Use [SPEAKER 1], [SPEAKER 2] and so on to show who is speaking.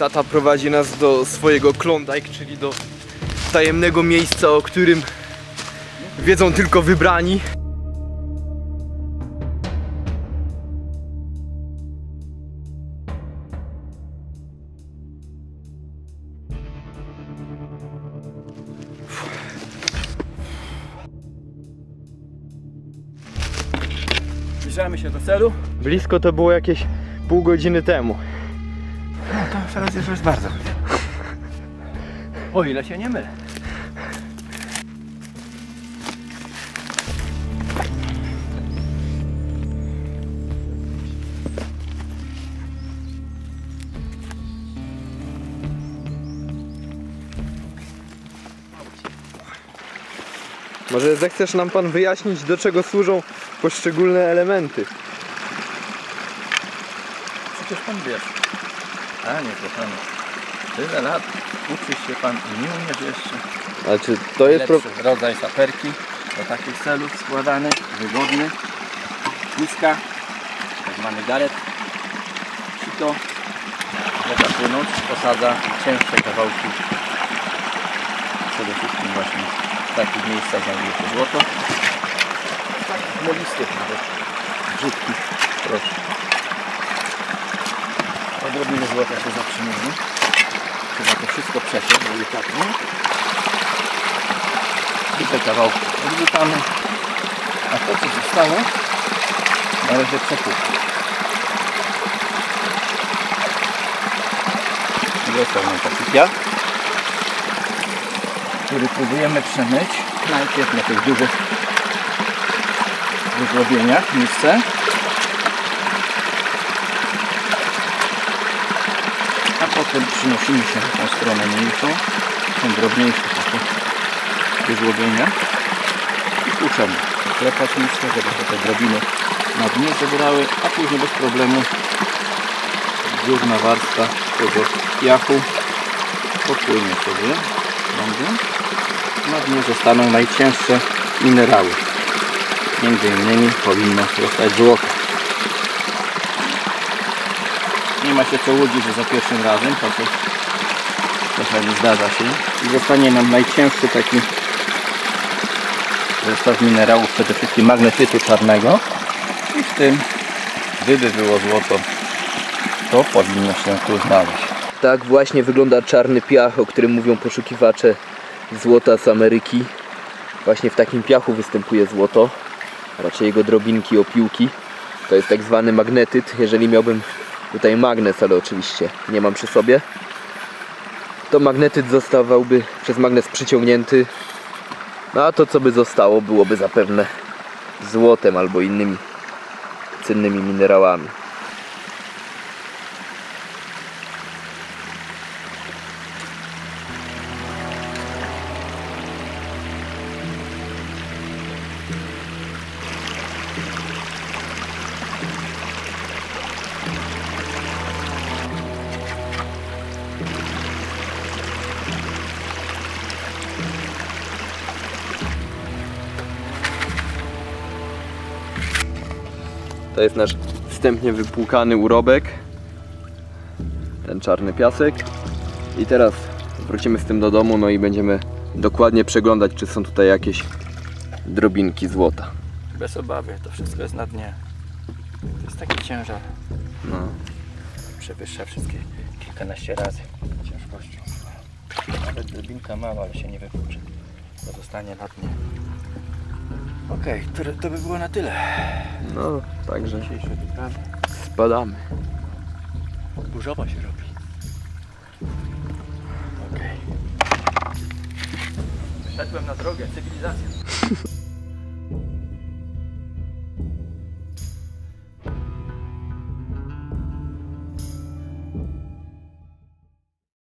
[SPEAKER 1] Tata prowadzi nas do swojego Klondike, czyli do tajemnego miejsca, o którym wiedzą tylko wybrani.
[SPEAKER 2] Zbliżamy się do celu.
[SPEAKER 1] Blisko to było jakieś pół godziny temu.
[SPEAKER 2] Teraz już jest bardzo. O ile się nie mylę.
[SPEAKER 1] Może zechcesz nam pan wyjaśnić, do czego służą poszczególne elementy?
[SPEAKER 2] Przecież pan wiesz. A nie, kochany. Tyle lat uczysz się pan i nie umiesz jeszcze.
[SPEAKER 1] Ale czy to jest... Pro...
[SPEAKER 2] Rodzaj saperki do takich celów składany, wygodny. Niska, tak zwany garet. Sito. Lata płynąć, posadza cięższe kawałki. Przede wszystkim właśnie w takich miejscach znajduje się złoto. Takich molistych nawet. Brzydkich, proszę. Złota się zatrzymuje. Trzeba to wszystko przesiąść delikatnie. I te kawałki odrzucamy. A to co zostało należy przekupić. Został nam taki piach, który próbujemy przemyć najpierw na tych dużych wyzłobieniach miejsce. Potem przynosimy się na tą stronę mniejszą, tą drobniejszą takie wyzłobienia i tłuczemy. Klepać miejsce, żeby te drobiny na dnie zebrały, a później bez problemu górna warstwa tego piachu popłynie sobie prądem. Na dnie zostaną najcięższe minerały. Między innymi powinno zostać złoto. Nie ma się co łudzić, że za pierwszym razem, to co czasami zdarza się. I zostanie nam najcięższy taki zestaw minerałów, przede wszystkim magnetytu czarnego. I w tym, gdyby było złoto, to powinno się tu znaleźć.
[SPEAKER 1] Tak właśnie wygląda czarny piach, o którym mówią poszukiwacze złota z Ameryki. Właśnie w takim piachu występuje złoto, raczej jego drobinki, opiłki. To jest tak zwany magnetyt. Jeżeli miałbym tutaj magnes, ale oczywiście nie mam przy sobie, to magnetyt zostawałby przez magnes przyciągnięty. No a to co by zostało byłoby zapewne złotem albo innymi cennymi minerałami. To jest nasz wstępnie wypłukany urobek. Ten czarny piasek. I teraz wrócimy z tym do domu, no i będziemy dokładnie przeglądać, czy są tutaj jakieś drobinki złota.
[SPEAKER 2] Bez obawy, to wszystko jest na dnie. To jest taki ciężar.
[SPEAKER 1] No.
[SPEAKER 2] Przewyższa wszystkie kilkanaście razy ciężkością. Nawet drobinka mała, ale się nie wypłucze. Pozostanie na dnie. Okej, to, to by było na tyle.
[SPEAKER 1] No, także spadamy.
[SPEAKER 2] Burzowo się robi. Okej. Wyszedłem na drogę, cywilizacja.